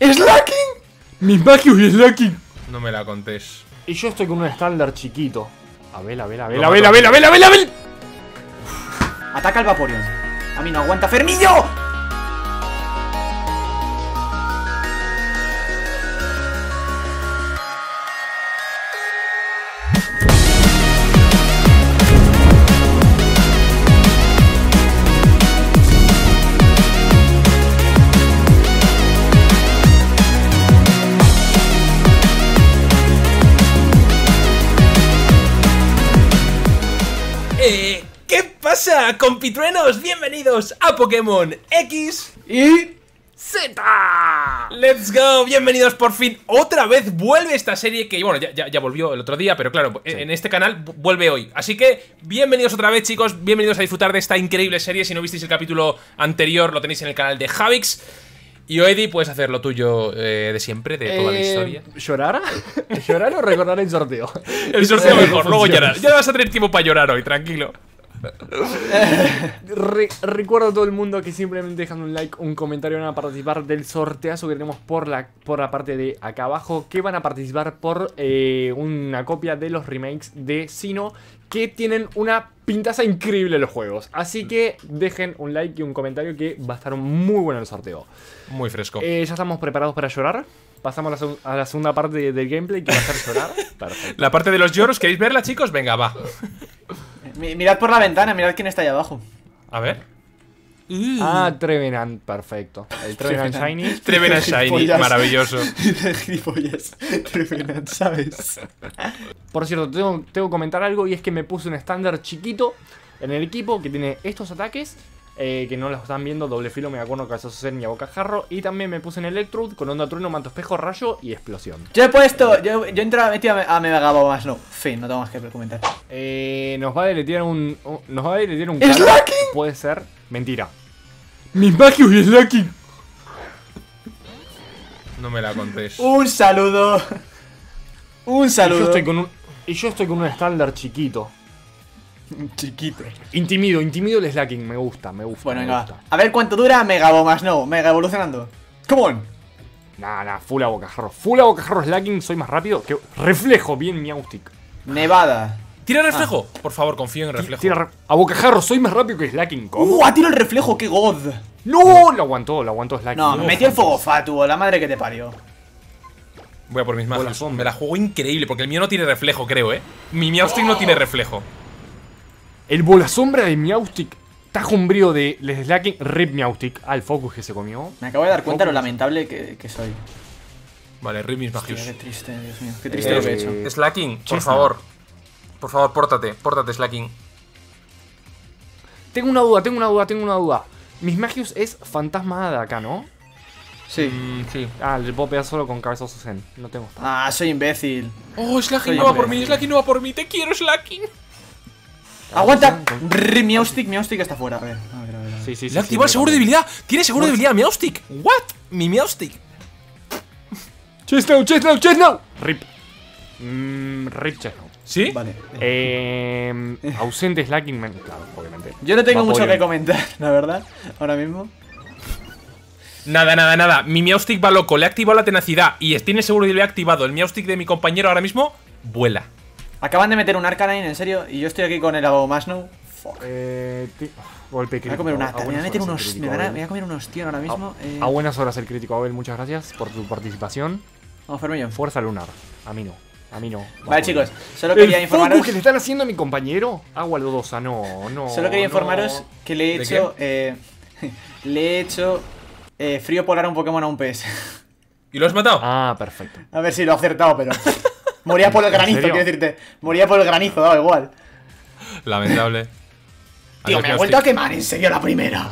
¿Slacking? Mismagius y Slacking. No me la contés. Y yo estoy con un estándar chiquito. A ver, a ver, a ver, a ver, a ver, a ver, a ver, a ver. Ataca al Vaporeon. A mí no aguanta Fermillo. Compitruenos? Bienvenidos a Pokémon X Y... Z. Let's go, bienvenidos por fin. Otra vez vuelve esta serie que, bueno, ya, ya- ya volvió el otro día, pero claro, en este canal vu- vuelve hoy. Así que, bienvenidos otra vez, chicos. Bienvenidos a disfrutar de esta increíble serie. Si no visteis el capítulo anterior, lo tenéis en el canal de Javix. Y Oedi, puedes hacer lo tuyo eh, de siempre, de toda la Eh, historia. ¿Llorar? ¿Llorar o recordar el sorteo? El sorteo Eh, mejor, luego llorar. Ya vas a tener tiempo para llorar hoy, tranquilo. Re- recuerdo a todo el mundo que simplemente dejando un like, un comentario van a participar del sorteazo que tenemos por la, por la parte de acá abajo. Que van a participar por eh, una copia de los remakes de Sino. Que tienen una pintaza increíble los juegos. Así que dejen un like y un comentario que va a estar muy bueno el sorteo. Muy fresco. Eh, ya estamos preparados para llorar. Pasamos a la, seg- a la segunda parte de- del gameplay que va a ser llorar. Perfecto. La parte de los lloros, ¿queréis verla, chicos? Venga, va. Mi- mirad por la ventana, mirad quién está ahí abajo. A ver. Ah, Trevenant, perfecto. El Trevenant. Shiny. Trevenant Shiny, maravilloso. Gilipollas. Trevenant, ¿sabes? Por cierto, tengo, tengo que comentar algo y es que me puse un estándar chiquito en el equipo que tiene estos ataques. Eh, que no los están viendo, doble filo, me acuerdo, cabezazo zen y a bocajarro. Y también me puse en Electrode con onda trueno, manto espejo, rayo y explosión. Yo he puesto, yo, yo he entrado metido a, a más no. Fin, no tengo más que comentar. Eh, nos va a deletear un. un- nos va a deletear un. ¿Es? Puede ser. Mentira. Mismagius y Slacking. No me la contés. Un saludo. Un Y saludo. yo estoy con un. Y yo estoy con un estándar chiquito. chiquito. Intimido, intimido el slacking, me gusta, me gusta. Bueno, me venga. gusta. A ver cuánto dura Mega más no. Mega evolucionando. Come on. Nah, nah, full a bocajarro. Full a bocajarro slacking, soy más rápido que. Reflejo bien mi Austic. Nevada. ¿Tira reflejo? Por favor, confío en el reflejo. Tira re- a bocajarro, soy más rápido que slacking. ¿Cómo? ¡Uh! Ha tirado el reflejo, qué god. ¡No! Lo aguantó, lo aguantó slacking. No, me metió el fuego fatuo, la madre que te parió. Voy a por mis sombra. Me la juego increíble, porque el mío no tiene reflejo, creo, ¿eh? Mi Meowstic no tiene reflejo. El bola sombra de mi Austic. Tajo umbrío de el slacking. Rip mi Austic. Ah, el focus que se comió. Me acabo de dar cuenta de lo lamentable que, que soy. Vale, rip mis magios. qué triste, Dios mío. Qué triste Eh, lo que he hecho. Slacking, por favor. Por favor, pórtate, pórtate, Slacking. Tengo una duda, tengo una duda, tengo una duda. Mis Magius es fantasma de acá, ¿no? Sí. Mm, sí. Ah, le puedo pegar solo con cabezazo zen. No tengo. Ah, soy imbécil. Oh, Slacking no va por mí, Slacking no va por mí. Te quiero, Slacking. ¡Aguanta! Miaustic, Miaustic está fuera. A ver, a ver, a ver. Sí, sí, sí. Le ha sí, activado el seguro de debilidad. Tiene seguro de debilidad, Meowstic. ¿What? Mi Meowstic. Chestnut, Chestnut, Chestnut. Rip. Mm, rip Chestnut. ¿Sí? Vale. Eh, ausente Slacking, man- claro, obviamente. Yo no tengo mucho que comentar, la verdad, ahora mismo. Nada, nada, nada. Mi Meowstic va loco. Le ha activado la tenacidad y tiene seguro de debilidad activado. El Meowstic de mi compañero ahora mismo vuela. Acaban de meter un Arcanine, en serio, y yo estoy aquí con el Abomasnow. Fuck. Eh, golpe Me crítico. voy a comer una. A Me voy a buenas meter horas el unos. crítico, Me, van a, Abel. me voy a comer unos tíos ahora mismo. eh. A buenas horas el crítico, Abel. Muchas gracias por tu participación. Vamos, Fermillo. Fuerza lunar. A mí no. A mí no. Vale, chicos, solo ¿El quería focus informaros. que le están haciendo a mi compañero? Agua lodosa, no, no. Solo quería no. informaros que le he ¿De hecho. Eh, le he hecho. eh, frío polar a un Pokémon a un PS. ¿Y lo has matado? Ah, perfecto. a ver si lo he acertado, pero. Moría por el granizo, serio? quiero decirte. Moría por el granizo, daba igual. Lamentable. Tío, Adiós, me he Meowstic. vuelto a quemar, en serio, la primera.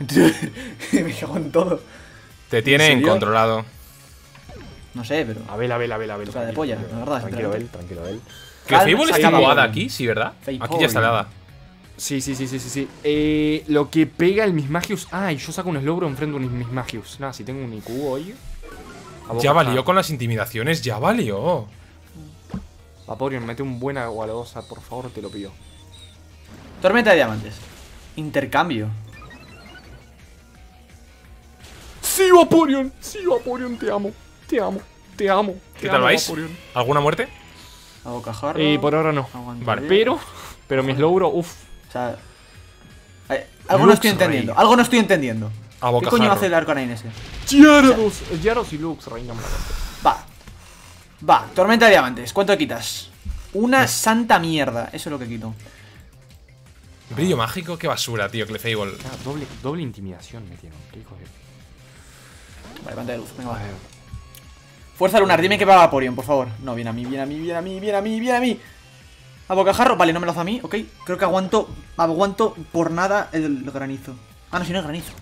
me cago en todo. Te tiene ¿En serio? controlado. No sé, pero. Abel, Abel, Abel, Abel. Toca de tranquilo, polla, tranquilo, la verdad, Tranquilo, sinceramente. tranquilo, Abel. Que Fable está Vaporeon. aquí, sí, ¿verdad? Aquí ya está dada. Sí, sí, sí, sí, sí, sí. Eh, lo que pega el Mismagius. Ay, yo saco un Slowbro enfrente de un Mismagius. Nada, si tengo un IQ hoy. Ya valió con las intimidaciones, ya valió. Vaporeon, mete un buen agua lodosa, por favor, te lo pido. Tormenta de diamantes. Intercambio. Sí, Vaporeon. Sí, Vaporeon, te amo. Te amo. Te amo. ¿Qué tal vais? Vaporeon. ¿Alguna muerte? A bocajarro. Eh, por ahora no. Vale. Pero, pero mis logros, uff. O sea. eh, algo no estoy entendiendo. Algo no estoy entendiendo. A ¿Qué coño hace el Arcanine ese? Gyarados. Gyarados y Lux, reina. Va. Va, tormenta de diamantes. ¿Cuánto quitas? Una santa mierda. Eso es lo que quito. Brillo mágico, qué basura, tío, Clefable. Ah, doble, doble intimidación metieron. Qué hijo de. Vale, pantalla de luz. Venga, va. Fuerza lunar, dime que va a Vaporeon, por favor. No, viene a mí, viene a mí, viene a mí, viene a mí, viene a mí. A bocajarro, vale, no me lo hace a mí, ok. Creo que aguanto, aguanto por nada el granizo. Ah, no, si no es granizo.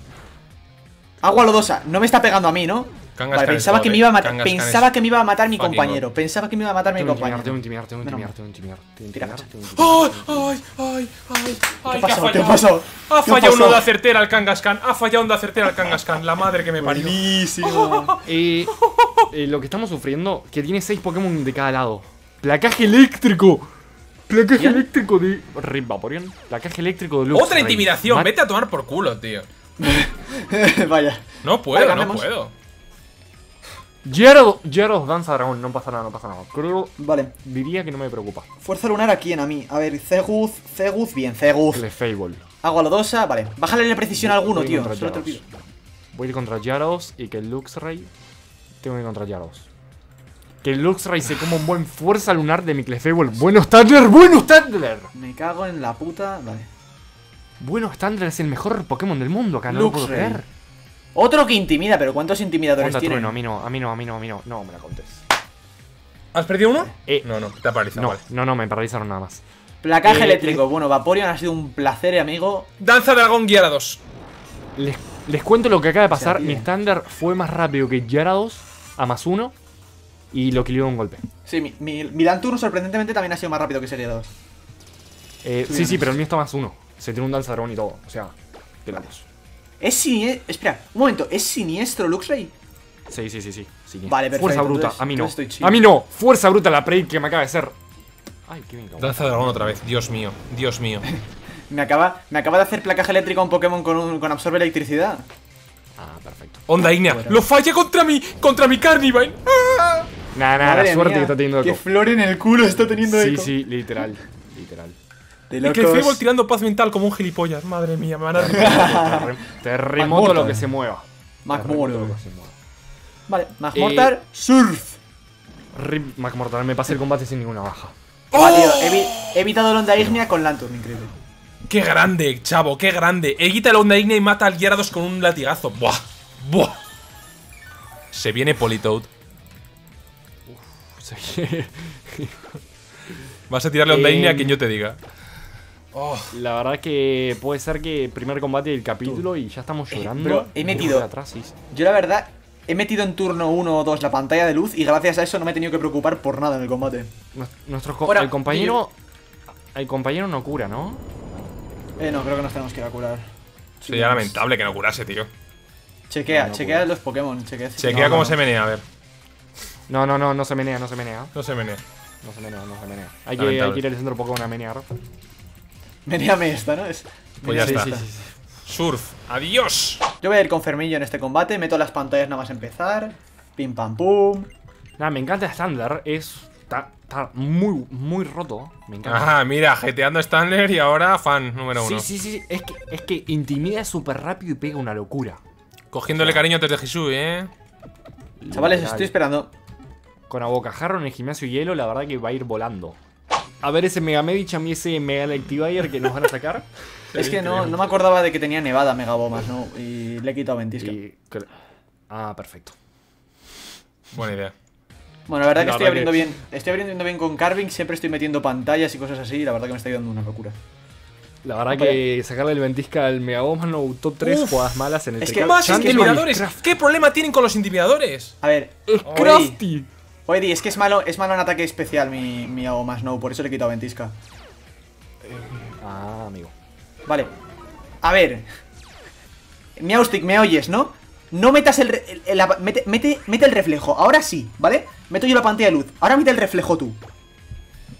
Agua lodosa, no me está pegando a mí, ¿no? Kangaskhan Vale, pensaba que me eh. iba a matar, Kangaskhan pensaba que me iba a matar mi compañero. Pensaba que me iba a matar mi compañero. tengo intimidar, tengo intimidar, tengo intimidar. ¡Ay, ay, ay, ay! ay ¿Qué ha pasado? que ¿Qué ha pasado? Ha ¿Qué ha fallado uno pasado? de acertera al Kangaskhan. Ha fallado uno de acertera al Kangaskhan. La madre que me parió. Buenísimo. Eh, eh, lo que estamos sufriendo, que tiene 6 Pokémon de cada lado. Placaje eléctrico. Placaje eléctrico de Rip Vaporeon. Placaje eléctrico de Lux. Otra intimidación. Vete a tomar por culo, tío. Vaya. No puedo, Vale, no puedo. Gyarados, Gyarados danza dragón, no pasa nada, no pasa nada. Creo, Vale. diría que no me preocupa. Fuerza lunar a quién, a mí. A ver, Zeguz, Zeguz, bien, Zeguz. Clefable. Agua lodosa, vale. Bájale la precisión a alguno, tío. Solo te lo pido. Voy a ir contra Gyarados y que el Luxray tengo que ir contra Gyarados. Que el Luxray se coma un buen fuerza lunar de mi Clefable. Bueno, Standler, bueno, Standler. Me cago en la puta. Vale. Bueno, Standler es el mejor Pokémon del mundo acá, no lo puedo creer. Otro que intimida, pero ¿cuántos intimidadores Onda tiene? trueno, a mí no, a mí no, a mí no, a mí no. No me la contes. ¿Has perdido uno? Eh, No, no, te ha paralizado. No, vale. no, no, me paralizaron nada más. Placaje Eh, eléctrico. Bueno, Vaporeon ha sido un placer, amigo. Danza Dragón Gyarados. Les, les cuento lo que acaba de pasar. Mi estándar fue más rápido que Gyarados a más uno y lo equilibró de un golpe. Sí, mi, mi, mi Lanturn sorprendentemente también ha sido más rápido que Serie 2. Eh, sí, sí, pero el mío está más uno. Se tiene un danzadrón y todo. O sea, locos. Es siniestro. Espera, un momento. ¿Es siniestro Luxray? Sí, sí, sí, sí. sí. Vale, perfecto, Fuerza bruta, entonces- a mí no. A mí no. Fuerza bruta la prey que me acaba de hacer. Ay, qué bien. Danza Dragón otra vez. Dios mío, Dios mío. Me acaba, me acaba de hacer placaje eléctrico a un Pokémon con, un, con absorbe electricidad. Ah, perfecto. Onda Ignea. Lo falla contra mi, contra mi Carnivine. ¡Ah! Nada, nada, la suerte mía, que está teniendo Qué Echo. flor en el culo está teniendo Sí, sí, literal. Literal. De Y locos. Clefable tirando paz mental como un gilipollas. Madre mía, me van a Terre- Terremoto lo que se mueva. Que se mueva. Vale, Magmortar, Surf. Rip Magmortar, me pasé el combate sin ninguna baja. Ah, tío, he, evi- he evitado el Onda Ignea con Lanturn, increíble. Qué grande, chavo, qué grande. Evita la onda Ignea y mata al Gyarados con un latigazo. Buah, buah. Se viene Politoad. Sí. Vas a tirarle onda Em, Ignea a quien yo te diga. La verdad que puede ser que primer combate del capítulo y ya estamos llorando. bro, he metido- de atrás, sí. Yo la verdad, he metido en turno 1 o 2 la pantalla de luz y gracias a eso no me he tenido que preocupar por nada en el combate. Nues- Nuestro co- Ahora, el compañero. El compañero no cura, ¿no? Eh, no, creo que nos tenemos que ir a curar. Sería lamentable que no curase, tío. Chequea, No, no chequea los Pokémon, chequea. Chequea no, cómo no. se menea, a ver. No, no, no, no se menea, no se menea. No se menea. No se menea, no se menea. Hay que, hay que ir al centro Pokémon a menear. Meneame esta, ¿no? Es... Pues ya meneame está. esta. Sí, sí, sí. Surf, adiós. Yo voy a ir con Fermillo en este combate, meto las pantallas nada más empezar. Pim pam pum. Nada, me encanta Standard. Es. Está, está muy, muy roto. Me encanta. Ajá, mira, jeteando Stanley y ahora fan número Sí, uno. sí, sí. Es que, es que intimida súper rápido y pega una locura. Cogiéndole cariño desde Jesús, eh. Chavales, estoy esperando. Con Abocajarro en el gimnasio hielo, la verdad que va a ir volando. A ver ese Mega Medicham y ese Mega Electivire que nos van a sacar. Es que no, no me acordaba de que tenía nevada Megabomas, ¿no? Y le he quitado ventisca. Y Ah, perfecto. Buena idea. Bueno, la verdad que estoy abriendo que- bien. Estoy abriendo bien con Carving, siempre estoy metiendo pantallas y cosas así, y la verdad que me está dando una locura. La verdad que sacarle el ventisca al Mega Bomb no top 3 Uf. jugadas malas en el Es que Más intimidadores. ¿Qué problema tienen con los intimidadores? A ver, ¡Es crafty! Oedi, es que es malo, es malo en ataque especial mi, mi Aoma Snow, por eso le he quitado ventisca. Ah, amigo. Vale. A ver. Miaustick, me oyes, ¿no? No metas el, re- el- el- la- mete, mete, mete el reflejo. Ahora sí, ¿vale? Meto yo la pantalla de luz. Ahora mete el reflejo tú.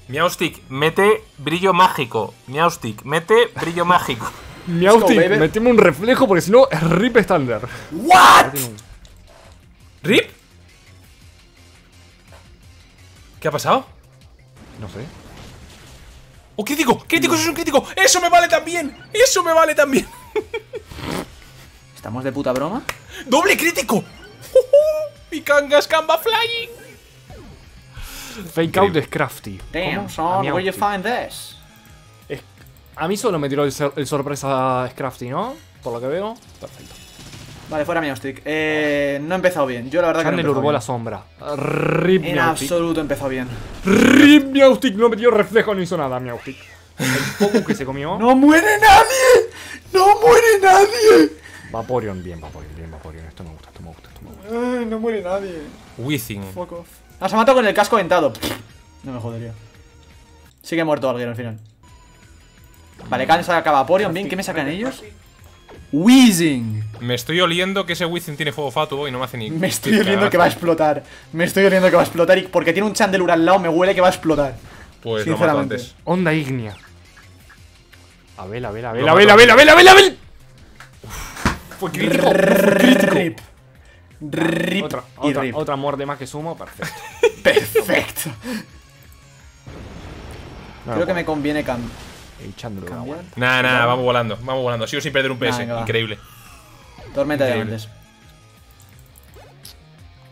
Miaustick, mete brillo mágico. Miaustick, mete brillo mágico. Miautic, baby. meteme un reflejo porque si no es rip standard. ¿What? ¿Rip? ¿Qué ha pasado? No sé. ¡Oh, crítico! ¡Crítico! ¡Eso es un crítico! ¡Eso me vale también! ¡Eso me vale también! ¿Estamos de puta broma? ¡Doble crítico! ¡Mi cangas camba flying! Fake out de Scrafty. Damn, son, where you find this? Es- A mí solo me tiró el, sor- el sorpresa Scrafty, ¿no? Por lo que veo. Perfecto. Vale, fuera Miaustic. Eh, no he empezado bien. Yo la verdad que no he Chandler empezado urbó la bien. sombra. Rip En Miaustic. absoluto he empezado bien. Rip Miaustic. No metió reflejo, no hizo nada Miaustic. El poco que se comió. ¡No muere nadie! ¡No muere nadie! Vaporeon, bien, Vaporeon, bien, Vaporeon. Esto me gusta, esto me gusta, esto me gusta. Ay, no muere nadie. Withing. Fuck off. Ah, se ha matado con el casco ventado. No me jodería. Sí que ha muerto alguien al final. Vale, Khan saca Vaporeon. Bien, ¿qué me sacan ellos? Weezing. Me estoy oliendo que ese Withing tiene fuego fatuo y no me hace ni. Me estoy oliendo que va a explotar. Me estoy oliendo que va a explotar y porque tiene un Chandelure al lado me huele que va a explotar. Pues lo mato Sinceramente. antes. Onda ígnea. Abel, Abel, Abel, Lo Abel, mato. Abel, Abel, Abel, Abel. Fue crítico. Rip. Rip Otra, y otra, rip. otra muerte más que sumo, perfecto. Perfecto. No, Creo que me conviene cam Echándolo. Nah, nah, vamos volando, vamos volando. Sigo sin perder un PS. Nah. Increíble. Tormenta de diamantes.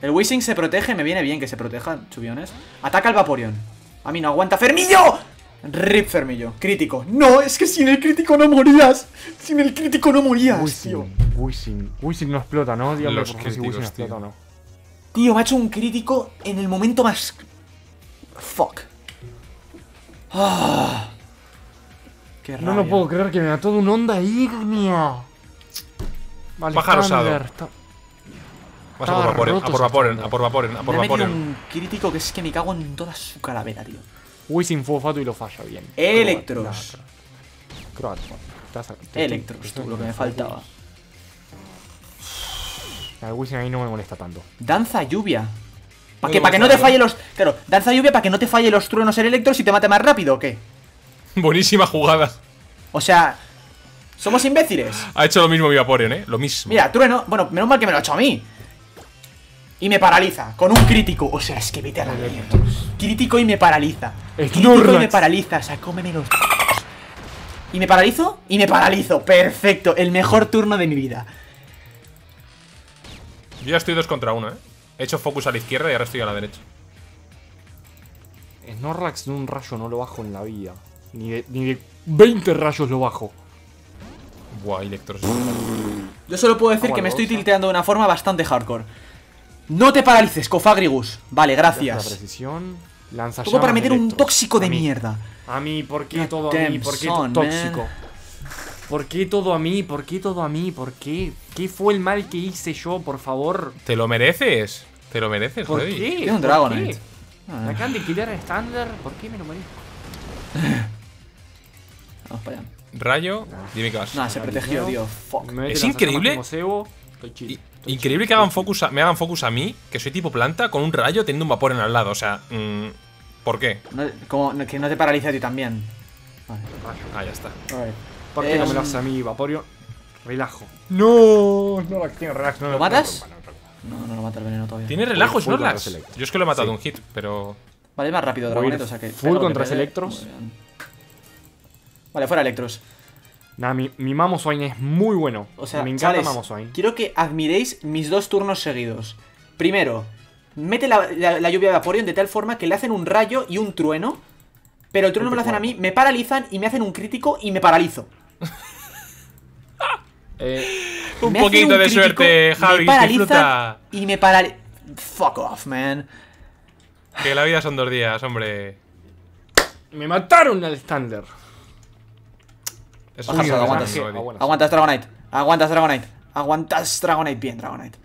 El Wishing se protege, me viene bien que se proteja, chubiones. Ataca al Vaporeon. A mí no aguanta. ¡Fermillo! Rip Fermillo. Crítico. No, es que sin el crítico no morías. Sin el crítico no morías, tío. Wisin, Wisin. Wisin no explota, ¿no? Dígame Los favor si críticos, Wisin explota tío. o no. Tío, me ha hecho un crítico en el momento más... Fuck. Ah. Qué No lo rabia. puedo creer que me mató de un onda ígnea. Vale, Pájaro osado. está- Vamos a por Vaporen, a roto por ese Vaporen, a por Vaporen, a por Vaporen. un crítico que es que me cago en toda su calavera, tío. Wisin fuego fato y lo falla bien. Electros. Croat. Croat. Te- te- Electros, te- tú, lo que me faltaba. El Wisin ahí no me molesta tanto. Danza lluvia. ¿Para No que, pa' que no te falle los. Claro, danza lluvia para que no te falle los truenos el electros y te mate más rápido o qué? Buenísima jugada. O sea. Somos imbéciles. Ha hecho lo mismo mi Vaporeon, eh. Lo mismo. Mira, trueno. Bueno, menos mal que me lo ha hecho a mí. Y me paraliza. Con un crítico. O sea, es que vete a la mierda. Crítico y me paraliza. Crítico y me paraliza. O sea, cómeme los. ¿Y me paralizo? Y me paralizo. Perfecto. El mejor turno de mi vida. Yo ya estoy dos contra uno, eh. He hecho focus a la izquierda y ahora estoy a la derecha. Snorlax de un rayo no lo bajo en la vida. Ni de, ni de 20 rayos lo bajo. Buah, Electros. Yo solo puedo decir Agua que me estoy tilteando de una forma bastante hardcore. No te paralices, Cofagrigus. Vale, La gracias. precisión. Lanza Todo para meter un tóxico de A mí. mierda. A mí, ¿por qué God todo a mí? ¿Por qué son, todo man. tóxico? ¿Por qué todo a mí? ¿Por qué todo a mí? ¿Por qué? ¿Qué fue el mal que hice yo, por favor? ¿Te lo mereces? ¿Te lo mereces, ¿Por qué? Tiene un ¿Por Dragonite. qué? Ah, Me acaban de quitar a Standard. ¿Por qué me lo merezco? Vamos para allá. Rayo, dime qué vas. Nah, se protegió, tío. Fuck. Es increíble. chill. Increíble chill, que hagan focus a- me hagan focus a mí, que soy tipo planta, con un rayo teniendo un Vaporeon al lado. O sea, mm, ¿por qué? No- como que no te paralice a ti también. Vale. Ah, ya está. ¿Por qué no me Em, lo hace a mí, Vaporio? Relajo. No, no la tiene relax. No ¿Lo matas? no, no, lo mata el veneno todavía. Tiene relajo Snorlax. Yo es que lo he matado Sí. de un hit, pero. Vale, es más rápido Dragonite, o sea que. full contra. Electros. Vale, fuera Electros. Nada, mi, mi Mamoswine es muy bueno. O sea, me encanta Mamoswine. quiero que admiréis mis dos turnos seguidos. Primero, mete la, la- la lluvia de Vaporeon de tal forma que le hacen un rayo y un trueno. Pero el trueno me lo hacen a mí, me paralizan y me hacen un crítico y me paralizo. Eh, Un Me poquito de crítico, suerte, Javi. Me paralizan Disfruta. y me paraliza. Fuck off, man. Que la vida son dos días, hombre. me mataron al Standard. Es un aguantas. Dragonite. Aguantas Dragonite. Aguantas Dragonite. Bien, Dragonite.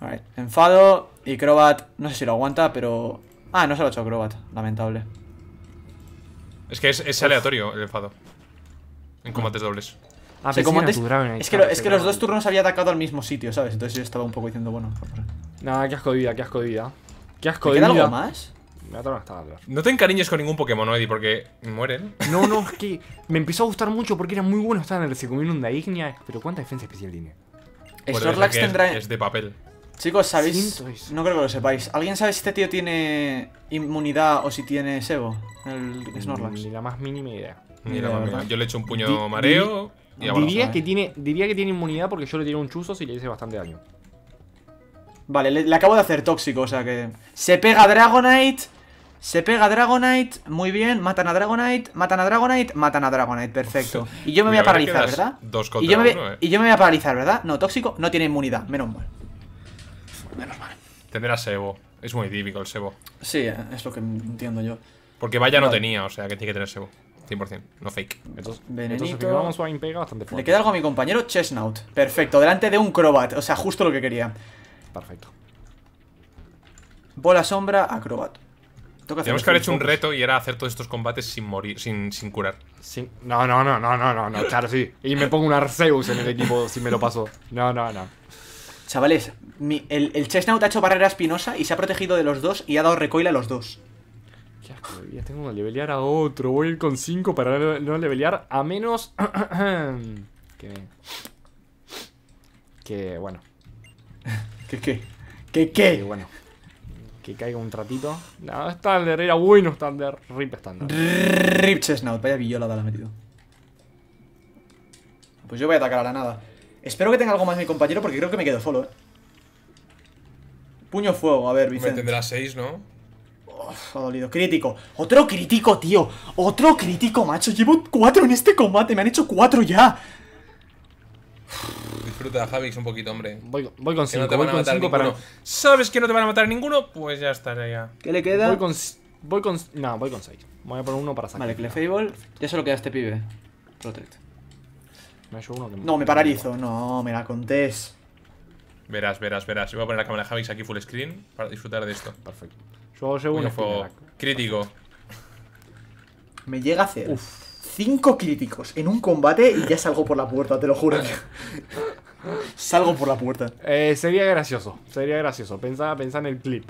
Alright. Enfado y Crobat. No sé si lo aguanta, pero. Ah, no se lo ha hecho Crobat. Lamentable. Es que es, es aleatorio el enfado. En combates dobles. Ah, tu Dragonite, es que, claro, lo- es que los dos turnos había atacado al mismo sitio, ¿sabes? Entonces yo estaba un poco diciendo, bueno. joder. Nada, qué asco de vida, qué asco de vida. Qué asco ¿Me de queda vida. algo más? Me a. No te encariñes con ningún Pokémon, ¿no, Eddie? Porque mueren. No, no, es que me empezó a gustar mucho porque era muy bueno Standard. Se comió una Ignia. Pero ¿cuánta defensa especial tiene? Snorlax tendrá. Es de papel. Chicos, ¿sabéis? 106. No creo que lo sepáis. ¿Alguien sabe si este tío tiene inmunidad o si tiene Sebo? El Snorlax. Ni la más mínima idea. Ni la yo le echo un puño Di- mareo y. Diría que, tiene, diría que tiene inmunidad porque yo le tiré un chuzo y le hice bastante daño. Vale, le, le acabo de hacer tóxico, o sea que. Se pega Dragonite. Se pega Dragonite. Muy bien. Matan a Dragonite. Matan a Dragonite. Matan a Dragonite. Perfecto. Y yo me voy a paralizar, ¿verdad? dos y, contra yo me uno, eh. y yo me voy a paralizar, ¿verdad? No, tóxico no tiene inmunidad. Menos mal. Menos mal. Tendrá Sebo. Es muy típico el Sebo. Sí, eh, es lo que entiendo yo. Porque Vaya no Vale. tenía, o sea que tiene que tener Sebo. 100%, no fake. Entonces, entonces Swine Pega bastante fuerte. Le queda algo a mi compañero Chestnut. Perfecto, delante de un Crobat. O sea, justo lo que quería. Perfecto. Bola sombra, Acrobat. Tenemos que haber hecho un reto y era hacer todos estos combates sin morir, sin, sin curar. Sí. No, no, no, no, no, no, no, claro, sí. Y me pongo un Arceus en el equipo si me lo paso. No, no, no. Chavales, mi- el, el Chestnut ha hecho barrera espinosa y se ha protegido de los dos y ha dado recoil a los dos. Qué asco, ya tengo que levelear a otro. Voy a ir con 5 para no- no levelear a menos. que. Que bueno. ¿Qué qué? ¿Qué Que qué? bueno. Que caiga un ratito. No, Standard, era bueno Standard. Rip Standard. Rip Chestnut, vaya violada la ha metido. Pues yo voy a atacar a la nada. Espero que tenga algo más mi compañero porque creo que me quedo solo, eh. Puño fuego, a ver, Vicente. 6, ¿no? Uf, ha dolido. Crítico. Otro crítico, tío. Otro crítico, macho. Llevo cuatro en este combate. Me han hecho cuatro ya. Disfruta, Javix, un poquito, hombre. Voy, voy con Que no 5. te Voy van a con matar 5 ninguno. para. ¿Sabes que no te van a matar ninguno? Pues ya estaré ya. ¿Qué le queda? Voy con. Voy con. No, voy con 6. Voy a poner uno para sacar. Vale, Clefable. Ya solo queda este pibe. Protect. Me uno que No, me paralizo. No, me la contés. Verás, verás, verás. Yo voy a poner la cámara de Javix aquí full screen para disfrutar de esto. Perfecto. Yo un fuego Spinarak. crítico. Me llega a hacer cinco críticos en un combate y ya salgo por la puerta, te lo juro. salgo por la puerta. Eh, sería gracioso. Sería gracioso. Pensá, pensá en el clip.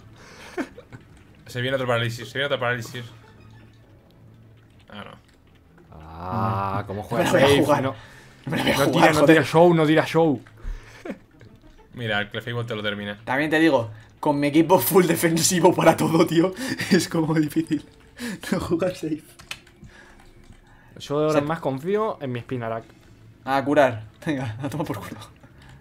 Se viene otro parálisis, se viene otro parálisis. Ah, no. Ah, como juega Me la voy a safe. jugar. No, Me la voy a no jugar, tira, no joder. tira show, no tira show. Mira, el Clefable te lo termina. También te digo, con mi equipo full defensivo para todo, tío, es como difícil no jugar safe. Yo ahora Se- más confío en mi Spinarak. A curar. Venga, a tomar por culo.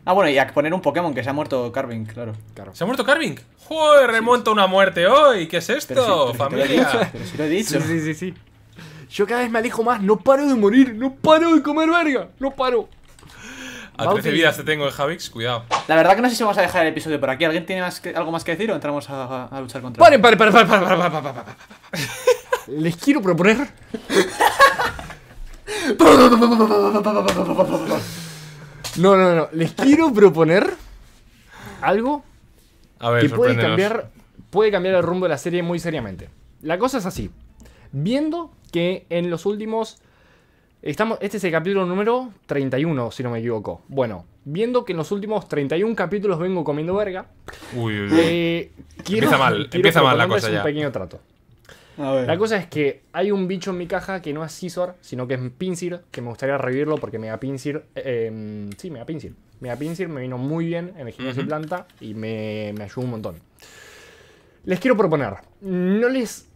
Ah, bueno, y a poner un Pokémon que se ha muerto Carving, claro. claro. ¿Se ha muerto Carving? ¡Joder, remonto sí, una muerte hoy! ¿Qué es esto, familia? Pero si lo he dicho. Sí, sí, sí. Yo cada vez me alejo más, no paro de morir, no paro de comer verga, no paro. A 13 vidas te tengo, eh, Javix, cuidado. La verdad que no sé si vamos a dejar el episodio por aquí. ¿Alguien tiene algo más que decir o entramos a, luchar contra ¡Paren, paren, paren, paren, paren, paren, paren, paren! Les quiero proponer... No, no, no. Les quiero proponer algo A ver, que puede cambiar, puede cambiar el rumbo de la serie muy seriamente. La cosa es así. Viendo que en los últimos... Estamos, este es el capítulo número 31, si no me equivoco. Bueno, viendo que en los últimos 31 capítulos vengo comiendo verga, Uy, uy, uy. eh, quiero, Empieza mal, quiero empieza mal la cosa ya. un pequeño trato. A ver. La cosa es que hay un bicho en mi caja que no es Scizor, sino que es Pinsir, que me gustaría revivirlo porque Mega Pinsir. Eh, sí, Mega Pinsir. Mega Pinsir me vino muy bien en el gimnasio Ujú. planta y me, me ayudó un montón. Les quiero proponer. No les.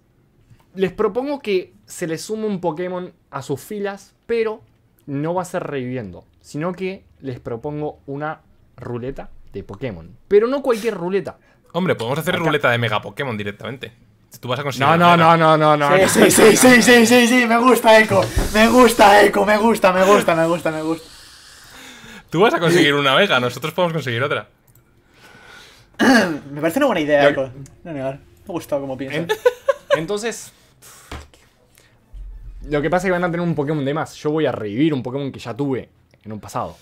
Les propongo que se les sume un Pokémon a sus filas, pero no va a ser reviviendo, sino que les propongo una ruleta de Pokémon. Pero no cualquier ruleta. Hombre, podemos hacer Acá. ruleta de Mega Pokémon directamente. Tú vas a conseguir. No, no, no, no, no, no. Sí, sí, sí, sí, sí, sí, sí, me gusta Echo. Me gusta Echo, me gusta, me gusta, me gusta, me gusta. Tú vas a conseguir una Mega, nosotros podemos conseguir otra. Me parece una buena idea, Echo. No negar. Me ha gustado como piensa. En- entonces. Lo que pasa es que van a tener un Pokémon de más. Yo voy a revivir un Pokémon que ya tuve en un pasado.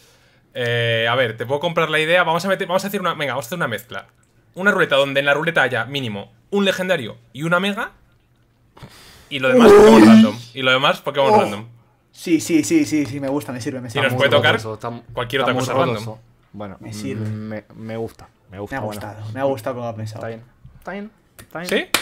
Eh, a ver, te puedo comprar la idea. Vamos a meter, vamos a hacer una. Venga, vamos a hacer una mezcla. Una ruleta donde en la ruleta haya mínimo un legendario y una mega. Y lo demás Pokémon random. Y lo demás Pokémon Oh. random. Sí, sí, sí, sí, sí, me gusta, me sirve, me Y nos puede tocar eso, está- cualquier está otra cosa random. Bueno, Me sirve. Me, me gusta. Me gusta. Me ha bueno. gustado, me ha gustado como ha pensado. Está bien. Está bien. Está bien. ¿Sí?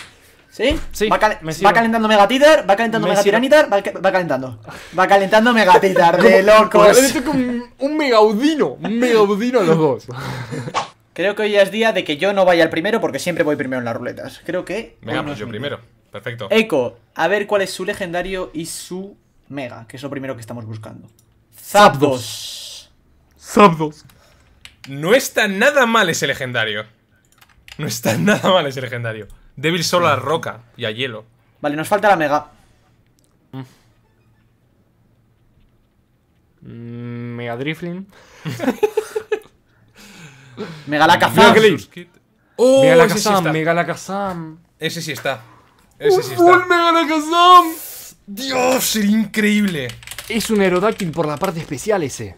¿Sí? Sí, Va, cal- me va calentando Megatitar, va calentando Me Megatiranitar, va, ca- va calentando. Va calentando Megatitar, de Como- locos. un, un megaudino. Un megaudino a los dos. Creo que hoy es día de que yo no vaya al primero porque siempre voy primero en las ruletas. Creo que. Venga, no pues es yo primero. día. Perfecto. Echo, a ver cuál es su legendario y su mega, que es lo primero que estamos buscando. Zapdos. Zapdos. Zapdos. No está nada mal ese legendario. No está nada mal ese legendario. Débil solo a roca y a hielo. Vale, nos falta la mega. Mm, Mega Drifling. Mega la Mega caza. Glade. Sus kit- ¡Oh! Mega ese sí Lakazam, está. Mega Lakazam. Ese sí está. Ese sí ¡Un está. Mega Lakazam! Dios, sería increíble. Es un Aerodáctil por la parte especial ese.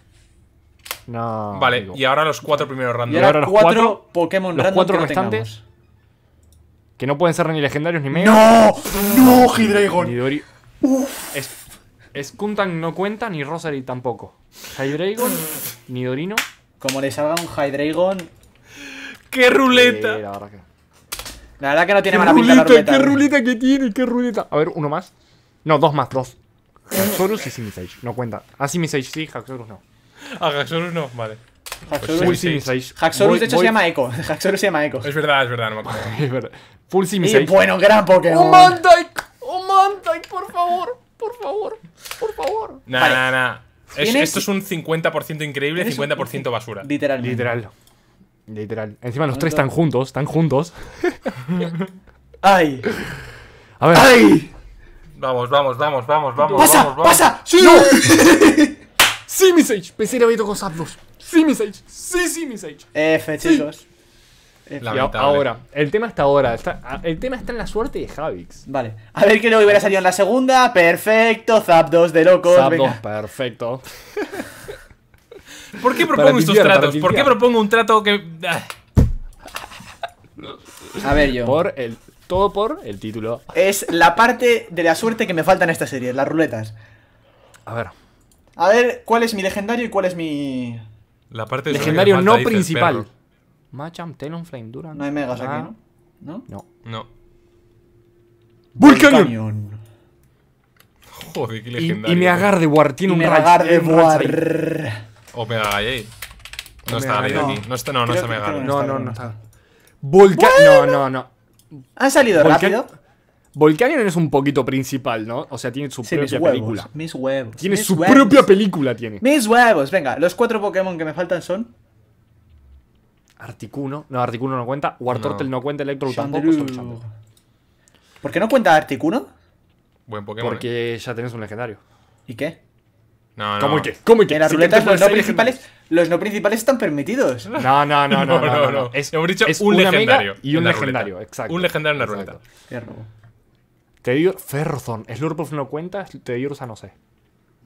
No. Vale, amigo. y ahora los cuatro primeros Y random. ahora, ahora los cuatro, cuatro- Pokémon los random cuatro que no restantes. tengamos. Que no pueden ser ni legendarios ni mega. ¡No! ¡No, Ni Hydreigon! Dori. Es, Skuntank no cuenta, ni Rosary tampoco. Hydreigon, ni Dorino. Como le salga un Hydreigon. ¡Qué Eh, ruleta! la verdad que. La verdad que no tiene ¡Qué mala pinta la ruleta, ruleta. qué ¿eh? ruleta que tiene! ¡Qué ruleta! A ver, uno más. No, dos más, dos. Haxorus y Simisage. No cuenta. Ah, Simisage sí, Haxorus no. A Haxorus no, vale. Haxorus, Full. Simisage. Haxorus, de hecho, voy- se llama Echo. Haxorus se llama Echo. Es verdad, es verdad, no me acuerdo. Es verdad. Full Y Simisage. bueno, gran Pokémon. ¡Oh, Mantike! ¡Oh, Mantike! Por favor, por favor, por favor. Nah, Vale. nah, nah. Es- ¿Tienes- esto es un 50% increíble, Tienes un- 50% basura. Literalmente. Literal. Literal. Encima los tres están juntos, están juntos. ¡Ay! A ver. ¡Ay! Vamos, vamos, vamos, vamos, vamos. ¡Pasa! vamos, vamos. ¡Pasa! ¡Sí! Simisage. Pensé que había ido con Zapdos. Sí, Simisage. F, chicos. F. Y a- Lamentable. Ahora, el tema está ahora. Está, a- el tema está en la suerte de Javix. Vale. A ver qué luego hubiera salido en la segunda. Perfecto. Zapdos de locos. Zapdos, perfecto. ¿Por qué propongo estos limpiar, tratos? ¿Por qué propongo un trato que. ah, A ver yo. Por el, todo por el título. Es la parte de la suerte que me falta en esta serie, las ruletas. A ver. A ver, ¿cuál es mi legendario y cuál es mi. La parte de Legendario que no principal. perro. Machamp, Talonflame, Duran. No hay megas Ah, aquí, ¿no? ¿No? No. No. Volcanion. Joder, qué Y, legendario. y me agar de War. Tiene Y un me Rage- agar de un Rage ahí. War. Omega Gallade. No Omega está Gallade Gallade. aquí. No está, no, no está que- Mega creo que Gallade. No, no, está, no está. No, no, no. ¿Han salido Volcan- rápido? Volcanion es un poquito principal, ¿no? O sea, tiene su Sí, mis propia huevos. película. Mis huevos. Tiene mis su huevos. propia película, tiene. Mis huevos. Venga, los cuatro Pokémon que me faltan son. Articuno. No, Articuno no cuenta. Wartortle no, cuenta. Electro tampoco. ¿Por qué no cuenta Articuno? Buen Pokémon. eh. Porque ya tenés un legendario. ¿Y qué? No, no. ¿Cómo y qué? ¿Cómo y qué? En las Si ruletas los no principales. Los no principales están permitidos. No, no, no, no, no, no, no, Es, Hemos dicho es un legendario. y un en la ruleta. legendario, exacto. Un legendario en la ruleta. Qué robo. Te digo, Ferrozón. Slurpuff no cuenta, te digo Ursa no sé.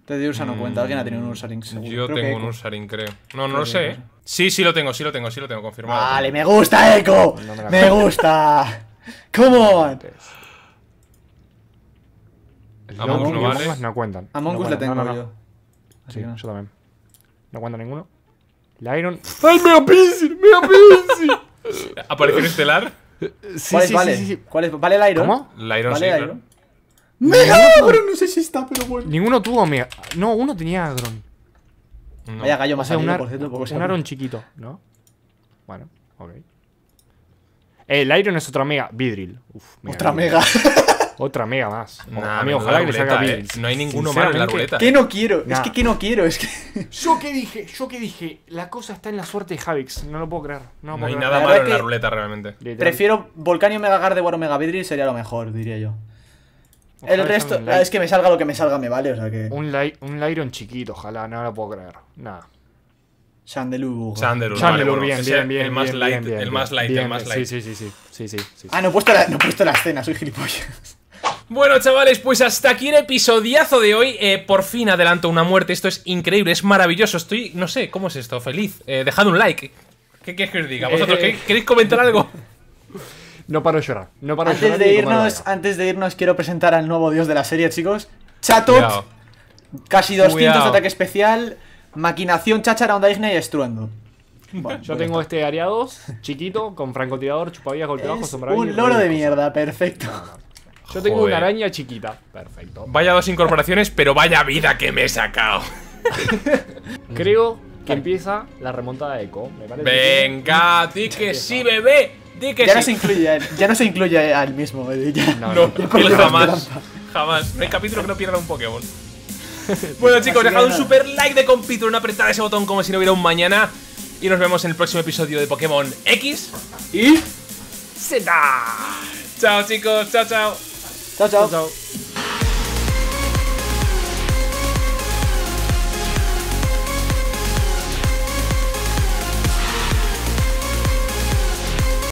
Te de Ursa no cuenta. Alguien ha tenido un Ursaring seguro. Yo Creo que tengo un. Ursaring, creo. No, no lo sé. ¿eh? Sí, sí lo tengo, sí lo tengo, sí lo tengo confirmado. Vale, me gusta Echo. No me la me gusta. Come on. Among no vale. Among Us no cuentan. Among No Us le cuentan. tengo No, no, no. yo. Así Sí, que no. yo también. No cuenta ninguno. La Iron. ¡Ay, Mega Pincel! ¡Mega Pincel! ¿Aparición estelar? sí, ¿Cuál es, sí, vale? sí, sí. ¿Cuál es? ¿Vale el Iron? ¿Cómo? Lyron ¿Vale sí, el claro. ¡Mega! Pero no sé si está, pero bueno. Ninguno tuvo Mega. No, uno tenía Agron. No. Vaya gallo O más sea, un, salido, por cierto, un chiquito, ¿no? Bueno, ok. El Iron es otra Mega. Vidril. Uf, Otra Vidril. mega. Otra Mega más. Nah, Amigo, ojalá que le eh. Vidril. No hay ninguno malo en la ruleta. ¿Qué no quiero? Es que ¿qué no quiero? Es que. Yo que dije, yo que dije, la cosa está en la suerte de Javix. No lo puedo creer. No, lo No puedo hay creer. nada La malo en la ruleta realmente. Literal. Prefiero Volcanio Mega Gardevoir o Mega Vidril sería lo mejor, diría yo. Ojalá El resto, Ly- es que me salga lo que me salga, me vale, o sea que. Un, un Lyron chiquito, ojalá, no lo puedo creer. Nada. Chandelure. Chandelure, Chandelure, vale, bueno, bien, bien, bien. El más bien, light, bien, bien, el más light, bien, el más sí, light. Sí, sí, sí. Sí, sí, sí. sí. Ah, no he puesto la, no he puesto la escena, soy gilipollas. Bueno, chavales, pues hasta aquí el episodiazo de hoy. Eh, por fin adelanto una muerte. Esto es increíble, es maravilloso. Estoy, no sé, ¿cómo es esto? Feliz. Eh, dejad un like. ¿Qué quieres que os diga? ¿Vosotros Eh, qué- queréis comentar algo? No paro de llorar. No paro de Antes llorar. de tomar irnos, antes de irnos, quiero presentar al nuevo dios de la serie, chicos. Chatot, Cuidado. casi 200 Cuidado. de ataque especial, maquinación, cháchara, onda ignia y estruendo. Bueno, Yo pues tengo ya este Ariados, chiquito, con francotirador, chupavías, golpe bajo, está. sombra Es un loro de mierda, perfecto. Yo tengo Joder. una araña chiquita. Perfecto. Vaya dos incorporaciones, pero vaya vida que me he sacado. Creo que empieza la remontada de. Me parece Venga, di que sí, bebé. Di que Ya no se incluye a él, ya no se incluye a él mismo. eh, ya. No, jamás. Jamás. No hay capítulo que no pierda un Pokémon. bueno, chicos, dejad un super like de compito, una apretada ese botón como si no hubiera un mañana. Y nos vemos en el próximo episodio de Pokémon X. Y. Z. Chao, chicos. Chao, chao. Chao, chao. Chao.